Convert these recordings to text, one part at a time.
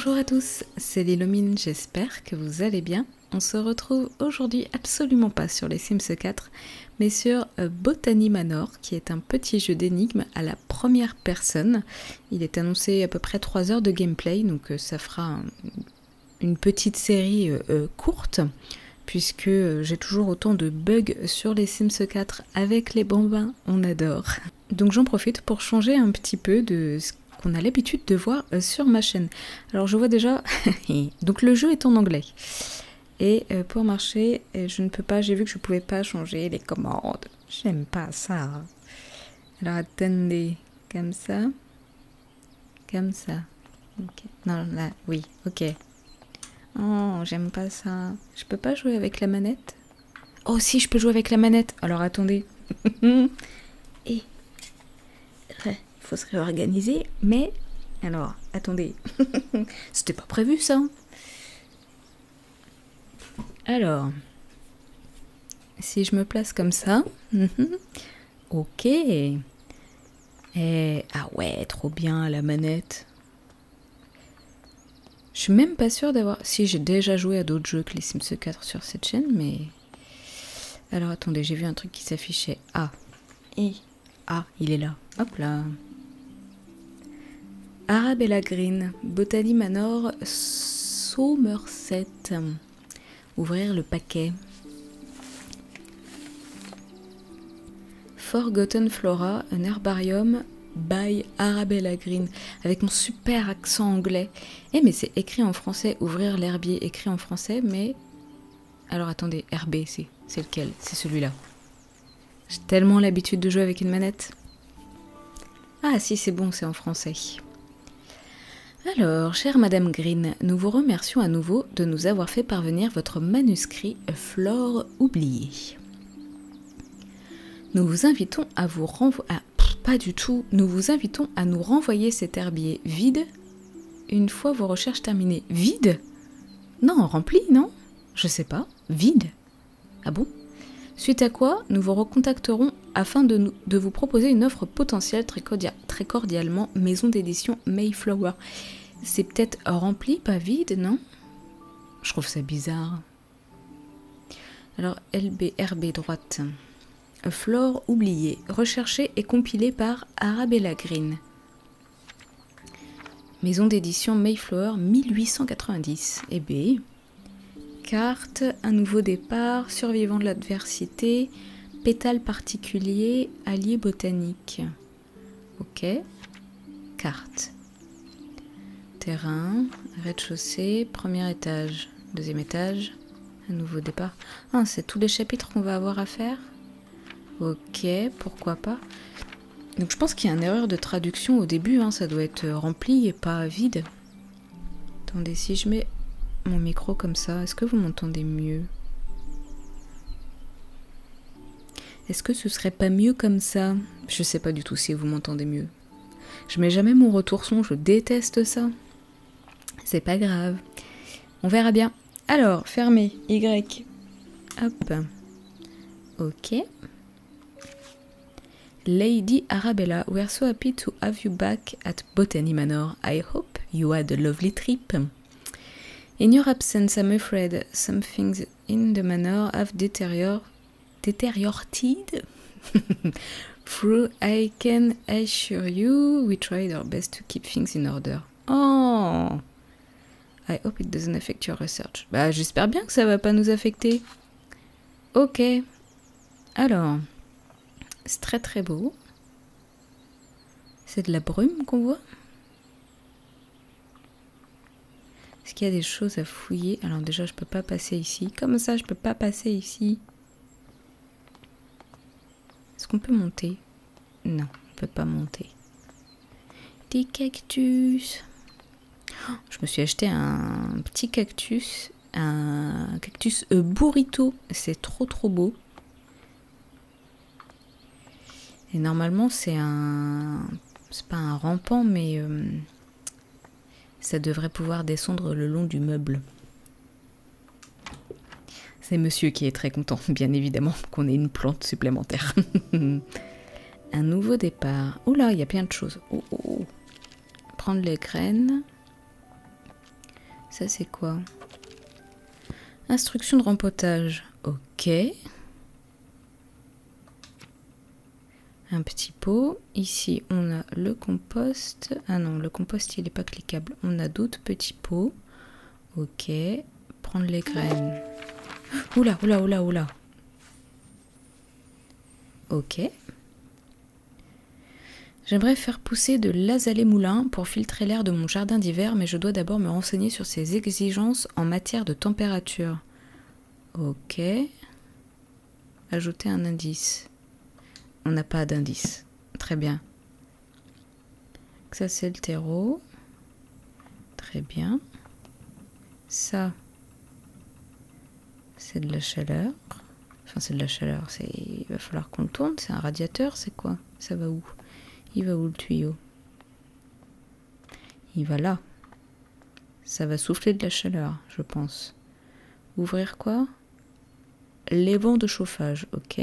Bonjour à tous, c'est Lilomine, j'espère que vous allez bien. On se retrouve aujourd'hui absolument pas sur les Sims 4, mais sur euh, Botany Manor, qui est un petit jeu d'énigmes à la première personne. Il est annoncé à peu près 3 heures de gameplay, donc euh, ça fera un- une petite série euh, courte, puisque j'ai toujours autant de bugs sur les Sims 4 avec les bambins, on adore. Donc j'en profite pour changer un petit peu de ce qu'on a l'habitude de voir euh, sur ma chaîne. Alors je vois déjà, donc le jeu est en anglais. Et euh, pour marcher, euh, je ne peux pas, j'ai vu que je pouvais pas changer les commandes. J'aime pas ça. Alors attendez, comme ça. Comme ça. Ok. Non, là, oui, ok. Oh, j'aime pas ça. Je peux pas jouer avec la manette? Oh si, je peux jouer avec la manette. Alors attendez. Et... Il faut se réorganiser, mais... Alors, attendez. C'était pas prévu ça. Alors, si je me place comme ça, mhm, ok. Et ah ouais, trop bien la manette. Je suis même pas sûre d'avoir. Si j'ai déjà joué à d'autres jeux que les Sims 4 sur cette chaîne, mais. Alors attendez, j'ai vu un truc qui s'affichait. Ah. Et. Ah, il est là. Hop là. Arabella Green, Botany Manor, Somerset. Ouvrir le paquet. Forgotten Flora, un herbarium by Arabella Green, avec mon super accent anglais. Eh mais c'est écrit en français, ouvrir l'herbier écrit en français, mais... Alors attendez, RB, c'est c'est lequel? C'est celui-là. J'ai tellement l'habitude de jouer avec une manette. Ah si, c'est bon, c'est en français. Alors, chère Madame Green, nous vous remercions à nouveau de nous avoir fait parvenir votre manuscrit Flore oubliée. Nous vous invitons à vous renvoyer... Pas du tout. Nous vous invitons à nous renvoyer cet herbier vide une fois vos recherches terminées. Vide? Non, rempli, non? Je sais pas. Vide Ah bon? Suite à quoi, nous vous recontacterons afin de, vous proposer une offre potentielle très cordialement, maison d'édition Mayflower. C'est peut-être rempli, pas vide, non? Je trouve ça bizarre. Alors, LBRB droite. Flore oubliée, recherchée et compilée par Arabella Green. Maison d'édition Mayflower 1890. Eh B. Carte, un nouveau départ, survivant de l'adversité, pétale particulier, allié botanique. Ok. Carte. Terrain, rez-de-chaussée, premier étage, deuxième étage, un nouveau départ. Ah, c'est tous les chapitres qu'on va avoir à faire? Ok, pourquoi pas? Donc je pense qu'il y a une erreur de traduction au début, hein, ça doit être rempli et pas vide. Attendez, si je mets mon micro comme ça, est-ce que vous m'entendez mieux? Est-ce que ce serait pas mieux comme ça? Je sais pas du tout si vous m'entendez mieux. Je mets jamais mon retour son, je déteste ça. C'est pas grave. On verra bien. Alors, fermé, Y. Hop. Ok. Lady Arabella, we are so happy to have you back at Botany Manor. I hope you had a lovely trip. In your absence, I'm afraid some things in the manor have deterior- deteriorated. Through I can assure you, we tried our best to keep things in order. Oh, I hope it doesn't affect your research. Bah, j'espère bien que ça va pas nous affecter. Ok. Alors, c'est très très beau. C'est de la brume qu'on voit. Est-ce qu'il y a des choses à fouiller? Alors déjà, je peux pas passer ici. Comme ça, je peux pas passer ici. Est-ce qu'on peut monter? Non, on peut pas monter. Des cactus. Je me suis acheté un petit cactus, un cactus euh, burrito. C'est trop trop beau. Et normalement, c'est un. C'est pas un rampant, mais. euh, ça devrait pouvoir descendre le long du meuble. C'est monsieur qui est très content, bien évidemment, qu'on ait une plante supplémentaire. un nouveau départ. Oula, il y a plein de choses. Oh, oh, oh. Prendre les graines. Ça, c'est quoi? Instruction de rempotage. Ok. Un petit pot. Ici, on a le compost. Ah non, le compost, il n'est pas cliquable. On a d'autres petits pots. Ok. Prendre les graines. Oula, oula, oula, oula. Ok. J'aimerais faire pousser de l'azalée moulin pour filtrer l'air de mon jardin d'hiver, mais je dois d'abord me renseigner sur ses exigences en matière de température. Ok. Ajouter un indice. On n'a pas d'indice. Très bien. Ça, c'est le terreau. Très bien. Ça, c'est de la chaleur. Enfin, c'est de la chaleur. Il va falloir qu'on le tourne. C'est un radiateur, c'est quoi? Ça va où? Il va où le tuyau? Il va là. Ça va souffler de la chaleur, je pense. Ouvrir quoi? Les vents de chauffage, ok.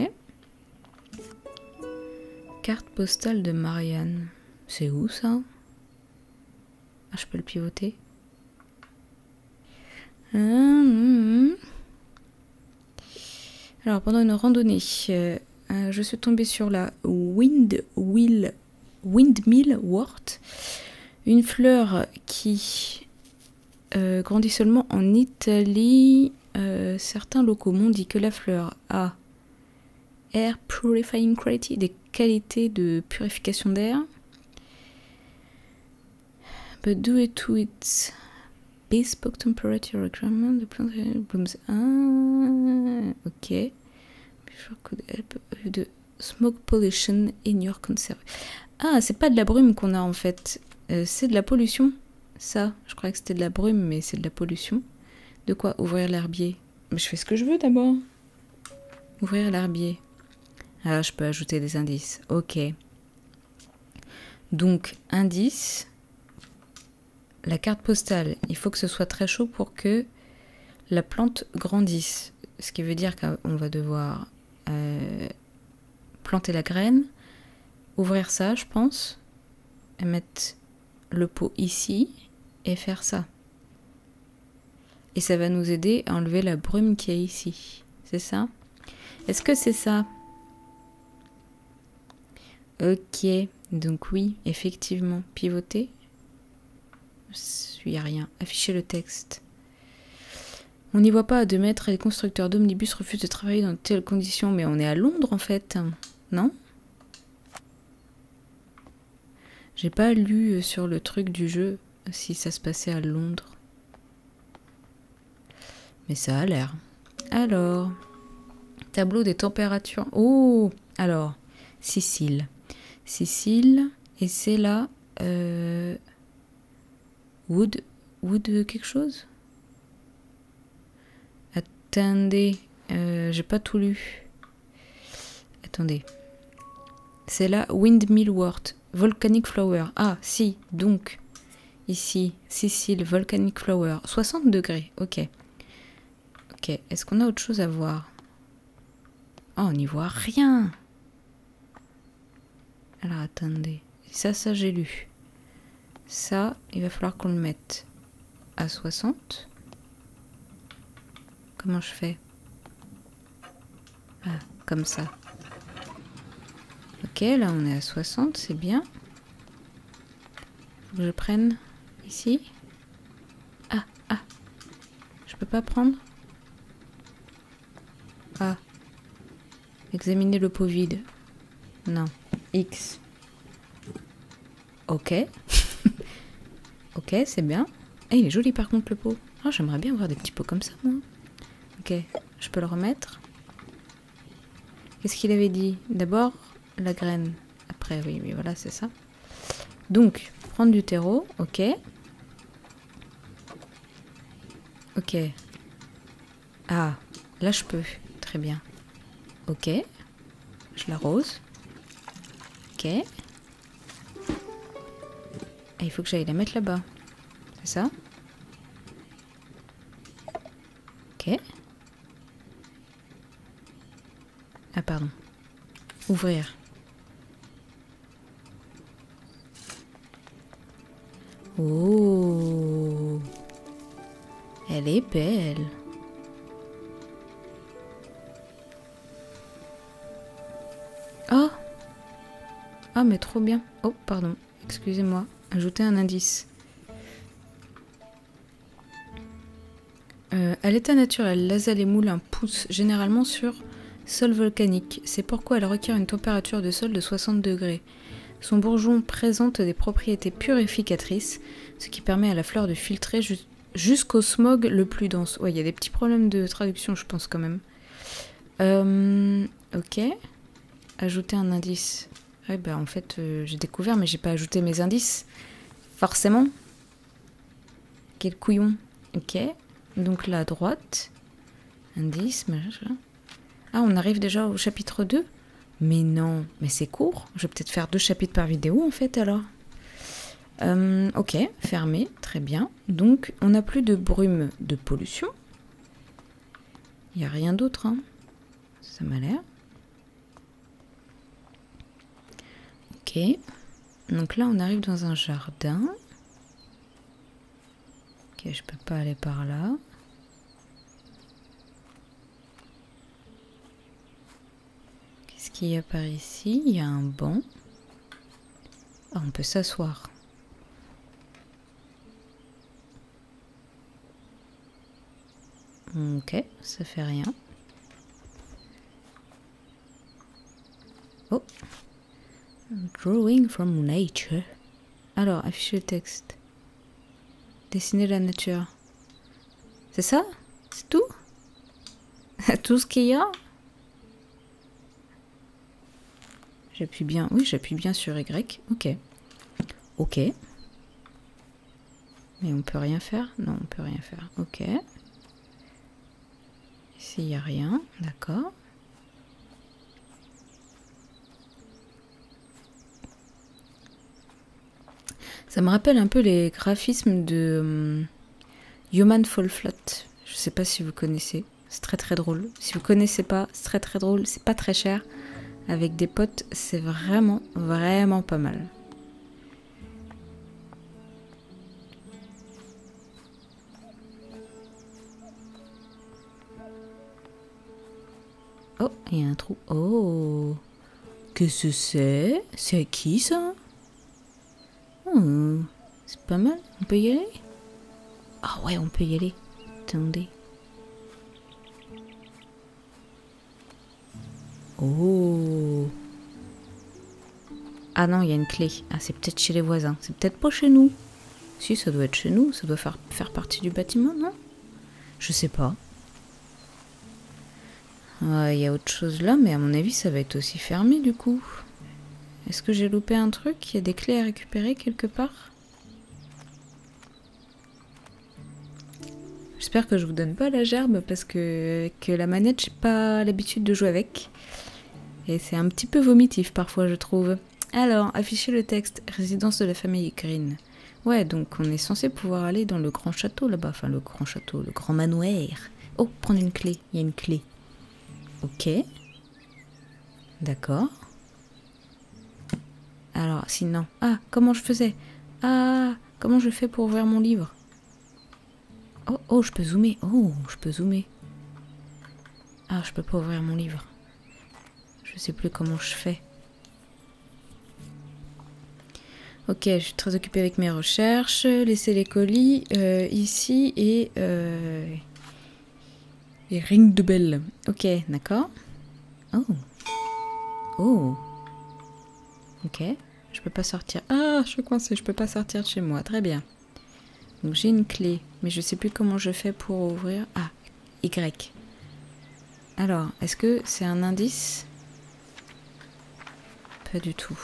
Carte postale de Marianne. C'est où ça? Ah, je peux le pivoter. Alors, pendant une randonnée, euh, je suis tombée sur la Wind Wheel Windmill Wort, une fleur qui euh, grandit seulement en Italie. Euh, certains locaux m'ont dit que la fleur a air purifying quality, des qualités de purification d'air. But do it to its bespoke temperature requirement, the plant blooms. Ah, ok. Could help the smoke pollution in your conserve. Ah, c'est pas de la brume qu'on a en fait. Euh, c'est de la pollution. Ça, je croyais que c'était de la brume, mais c'est de la pollution. De quoi? Ouvrir l'herbier. Mais je fais ce que je veux d'abord. Ouvrir l'herbier. Ah, je peux ajouter des indices. Ok. Donc, indice. La carte postale, il faut que ce soit très chaud pour que la plante grandisse. Ce qui veut dire qu'on va devoir euh, planter la graine, ouvrir ça, je pense, et mettre le pot ici et faire ça. Et ça va nous aider à enlever la brume qui est ici. C'est ça? Est-ce que c'est ça? Ok, donc oui, effectivement, pivoter? Je suis à rien. Afficher le texte. On n'y voit pas à deux mètres et les constructeurs d'omnibus refusent de travailler dans telles conditions, mais on est à Londres en fait, non? J'ai pas lu euh, sur le truc du jeu si ça se passait à Londres. Mais ça a l'air. Alors, tableau des températures. Oh Alors, Sicile. Sicile, et c'est là. Euh, Wood. Wood quelque chose? Attendez, euh, j'ai pas tout lu. Attendez. C'est là Windmill Wort. Volcanic Flower. Ah, si, donc, ici, Sicile, Volcanic Flower. 60 degrés, ok. Ok, est-ce qu'on a autre chose à voir? Oh, on n'y voit rien. Alors, attendez. Ça, ça, j'ai lu. Ça, il va falloir qu'on le mette à 60. Comment je fais? Ah, comme ça. Ok, là on est à 60, c'est bien. Je prenne ici. Ah, ah. Je peux pas prendre? Ah. Examiner le pot vide. Non. X. Ok. ok, c'est bien. Eh, il est joli par contre le pot. Ah, j'aimerais bien avoir des petits pots comme ça, moi. Ok, je peux le remettre. Qu'est-ce qu'il avait dit? D'abord, la graine. Après, oui, oui, voilà, c'est ça. Donc, prendre du terreau, ok. Ok. Ah, là je peux. Très bien. Ok. Je l'arrose. Ok. Et il faut que j'aille la mettre là-bas. C'est ça? Ok. Ah, pardon. Ouvrir. Oh. Elle est belle. Oh Ah, mais trop bien. Oh, pardon. Excusez-moi. Ajouter un indice. Euh, à l'état naturel, l'azale et moulin poussent généralement sur sol volcanique. C'est pourquoi elle requiert une température de sol de 60 degrés. Son bourgeon présente des propriétés purificatrices, ce qui permet à la fleur de filtrer jusqu'au smog le plus dense. Ouais, il y a des petits problèmes de traduction, je pense quand même. Euh, ok. Ajouter un indice. Ouais, bah en fait, euh, j'ai découvert, mais j'ai pas ajouté mes indices. Forcément. Quel couillon. Ok. Donc là, à droite. Indice, machin. Ah, on arrive déjà au chapitre 2 Mais non, mais c'est court. Je vais peut-être faire deux chapitres par vidéo en fait alors. Euh, ok, fermé, très bien. Donc on n'a plus de brume de pollution. Il n'y a rien d'autre, hein. Ça m'a l'air. Ok. Donc là on arrive dans un jardin. Ok, je peux pas aller par là. Qu'est-ce qu'il y a par ici Il y a un banc. Ah, on peut s'asseoir. Ok, ça fait rien. Oh. Drawing from nature. Alors, afficher le texte. Dessiner la nature. C'est ça? C'est tout? Tout ce qu'il y a? J'appuie bien. Oui, j'appuie bien sur Y. Ok. Ok. Mais on peut rien faire? Non, on peut rien faire. Ok. Ici, il n'y a rien. D'accord. Ça me rappelle un peu les graphismes de hum, Human Fall Flat. Je sais pas si vous connaissez. C'est très très drôle. Si vous connaissez pas, c'est très très drôle. C'est pas très cher avec des potes, c'est vraiment, vraiment pas mal. Oh, il y a un trou. Oh Qu'est-ce que c'est? C'est qui ça? Oh, C'est pas mal. On peut y aller? Ah ouais, on peut y aller. Attendez. Oh Ah non, il y a une clé. Ah, c'est peut-être chez les voisins. C'est peut-être pas chez nous. Si, ça doit être chez nous. Ça doit faire, partie du bâtiment, non? Je sais pas. Il y a autre chose là, mais à mon avis, ça va être aussi fermé du coup. Est-ce que j'ai loupé un truc? Il y a des clés à récupérer quelque part? J'espère que je vous donne pas la gerbe parce que, que la manette, j'ai pas l'habitude de jouer avec. Et c'est un petit peu vomitif parfois, je trouve. Alors, afficher le texte résidence de la famille Green. Ouais, donc on est censé pouvoir aller dans le grand château là-bas. Enfin, le grand château, le grand manoir. Oh, prendre une clé. Il y a une clé. Ok. D'accord. Alors, sinon. Ah, comment je faisais? Ah, comment je fais pour ouvrir mon livre? Oh, oh, je peux zoomer. Oh, je peux zoomer. Ah, je peux pas ouvrir mon livre. Je sais plus comment je fais. Ok, je suis très occupée avec mes recherches. Laisser les colis euh, ici et, euh, et ring de belle. Ok, d'accord. Oh. Oh. Ok. Je peux pas sortir. Ah, je suis coincée. Je peux pas sortir de chez moi. Très bien. Donc j'ai une clé, mais je sais plus comment je fais pour ouvrir. Ah, Y. Alors, est-ce que c'est un indice? Du tout.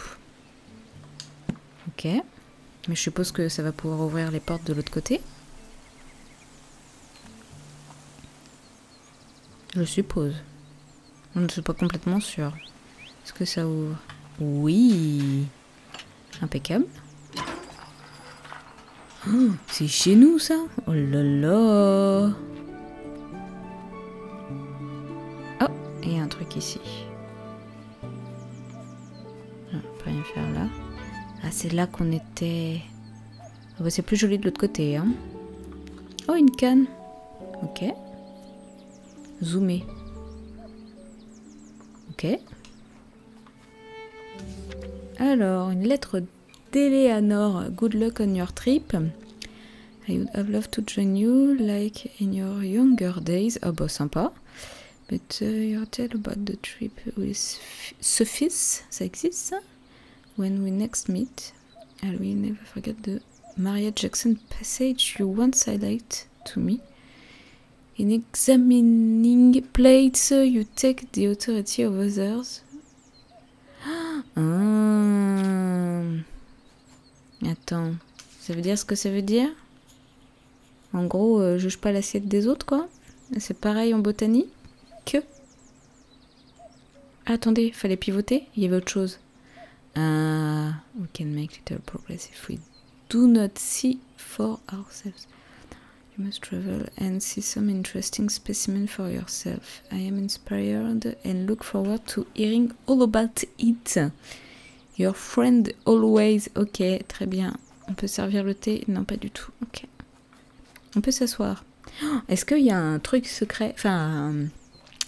Ok. Mais je suppose que ça va pouvoir ouvrir les portes de l'autre côté. Je suppose. Je ne suis pas complètement sûre. Est-ce que ça ouvre? Oui. Impeccable. Oh, c'est chez nous ça Oh là là Oh, il y a un truc ici faire là. Ah, c'est là qu'on était. Bah, c'est plus joli de l'autre côté. Hein. Oh, une canne. Ok. Zoomer. Ok. Alors, une lettre d'Eleanor. Good luck on your trip. I would have loved to join you like in your younger days. Ah bah sympa. But uh, your tale about the trip with Sophie, ça existe ça? When we next meet, I will never forget the Maria Jackson passage you once highlighted to me. In examining plates, you take the authority of others. Ah. Attends, ça veut dire ce que ça veut dire? En gros, euh, juge pas l'assiette des autres, quoi. C'est pareil en botanique Que? Attendez, fallait pivoter Il y avait autre chose. Ah, we can make little progress if we do not see for ourselves. You must travel and see some interesting specimen for yourself. I am inspired and look forward to hearing all about it. Your friend always. Ok, très bien. On peut servir le thé? Non, pas du tout. Ok. On peut s'asseoir. Est-ce qu'il y a un truc secret Enfin,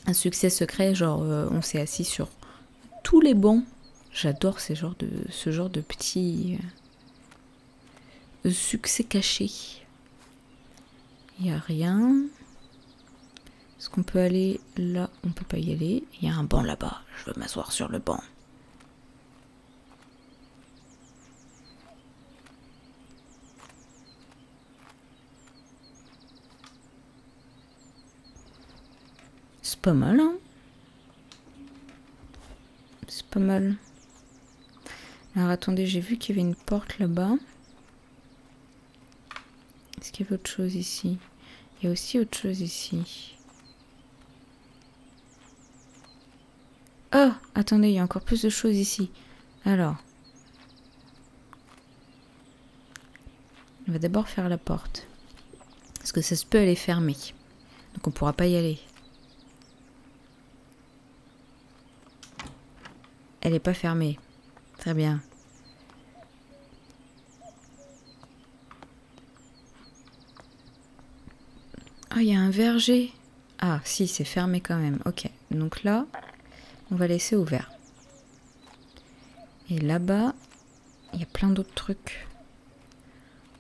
un, succès secret, genre euh, on s'est assis sur tous les bancs. J'adore ce genre de, ce genre de petits euh, succès cachés. Il n'y a rien. Est-ce qu'on peut aller là? On peut pas y aller. Il y a un banc là-bas. Je veux m'asseoir sur le banc. C'est pas mal, hein C'est pas mal. Alors attendez, j'ai vu qu'il y avait une porte là-bas. Est-ce qu'il y avait autre chose ici? Il y a aussi autre chose ici. Oh Attendez, il y a encore plus de choses ici. Alors. On va d'abord faire la porte. Parce que ça se peut, elle est fermée. Donc on pourra pas y aller. Elle n'est pas fermée. Très bien. Ah, il y a un verger. Ah, si, c'est fermé quand même. Ok. Donc là, on va laisser ouvert. Et là-bas, il y a plein d'autres trucs.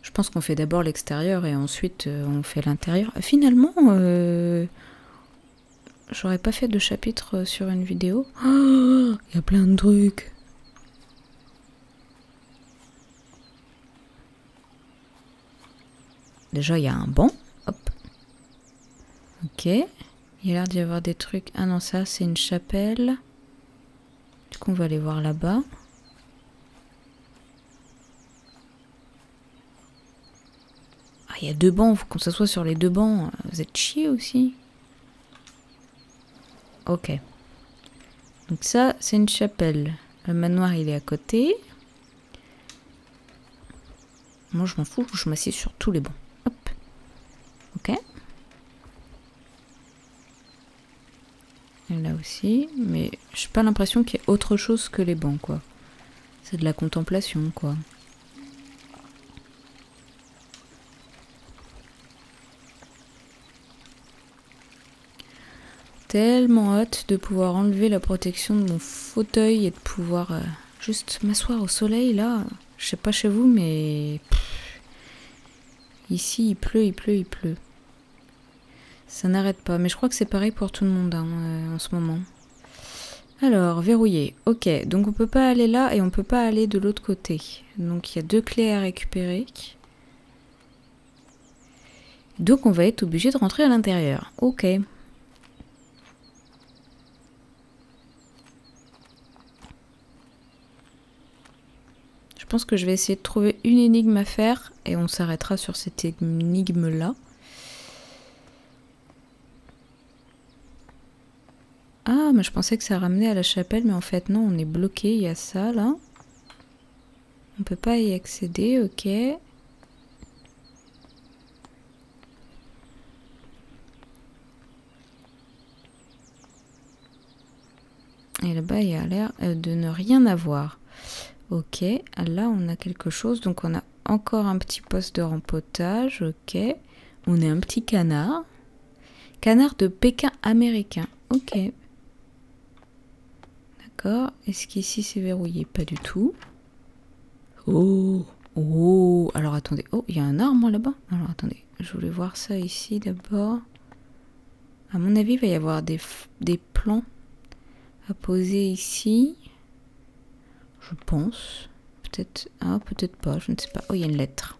Je pense qu'on fait d'abord l'extérieur et ensuite euh, on fait l'intérieur. Finalement, euh, j'aurais pas fait de chapitre sur une vidéo. Il y a plein de trucs. Déjà, il y a un banc. Hop. Ok. Il y a l'air d'y avoir des trucs. Ah non, ça, c'est une chapelle. Du coup, on va aller voir là-bas. Ah, il y a deux bancs. Faut qu'on s'assoie sur les deux bancs. Vous êtes chiés aussi. Ok. Donc ça, c'est une chapelle. Le manoir, il est à côté. Moi, je m'en fous. Je m'assieds sur tous les bancs. Hop. Ok. Là aussi. Mais j'ai pas l'impression qu'il y ait autre chose que les bancs, quoi. C'est de la contemplation, quoi. tellement hâte de pouvoir enlever la protection de mon fauteuil et de pouvoir euh, juste m'asseoir au soleil là. Je sais pas chez vous, mais ici il pleut, il pleut, il pleut. Ça n'arrête pas, mais je crois que c'est pareil pour tout le monde hein, euh, en ce moment. Alors, verrouillé. Ok, donc on peut pas aller là et on peut pas aller de l'autre côté. Donc il y a deux clés à récupérer. Donc on va être obligé de rentrer à l'intérieur. Ok. Je pense que je vais essayer de trouver une énigme à faire et on s'arrêtera sur cette énigme-là. Ah, mais je pensais que ça ramenait à la chapelle, mais en fait non, on est bloqué, il y a ça là. On peut pas y accéder, ok. Et là-bas, il y a l'air euh, de ne rien avoir. Ok, là on a quelque chose. Donc on a encore un petit poste de rempotage. Ok. On est un petit canard. Canard de Pékin américain. Ok. Est-ce qu'ici c'est verrouillé? Pas du tout. Oh Oh Alors attendez. Oh, il y a un arbre là-bas. Alors attendez. Je voulais voir ça ici d'abord. À mon avis, il va y avoir des, des plans à poser ici. Je pense. Peut-être. Ah, peut-être pas. Je ne sais pas. Oh, il y a une lettre.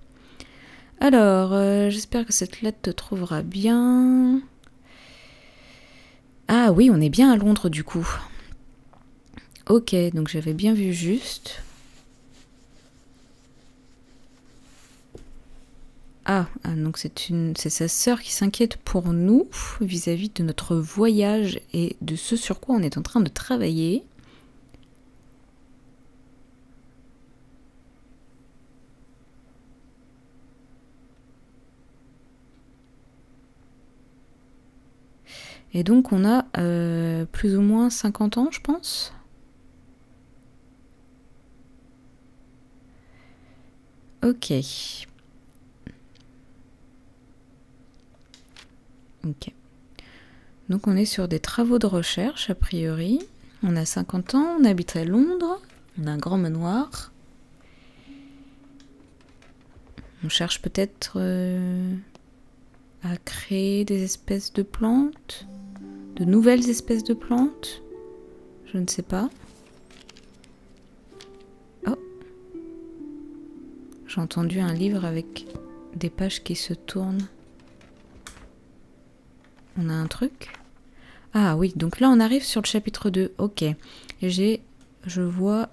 Alors, euh, j'espère que cette lettre te trouvera bien. Ah oui, on est bien à Londres du coup. Ok, donc j'avais bien vu juste. Ah, ah donc c'est une, c'est sa sœur qui s'inquiète pour nous vis-à-vis -vis de notre voyage et de ce sur quoi on est en train de travailler. Et donc on a euh, plus ou moins 50 ans, je pense? Ok. Ok. Donc on est sur des travaux de recherche, a priori. On a 50 ans, on habite à Londres, on a un grand manoir. On cherche peut-être euh, à créer des espèces de plantes de nouvelles espèces de plantes Je ne sais pas. J'ai entendu un livre avec des pages qui se tournent. On a un truc? Ah oui, donc là on arrive sur le chapitre 2. Ok. J'ai, je vois,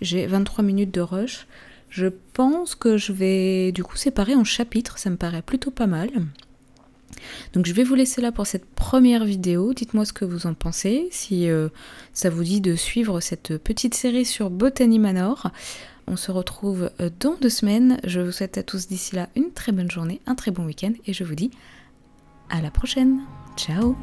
j'ai 23 minutes de rush. Je pense que je vais du coup séparer en chapitres, ça me paraît plutôt pas mal. Donc je vais vous laisser là pour cette première vidéo. Dites-moi ce que vous en pensez, si euh, ça vous dit de suivre cette petite série sur Botany Manor. On se retrouve euh, dans deux semaines. Je vous souhaite à tous d'ici là une très bonne journée, un très bon week-end et je vous dis à la prochaine. Ciao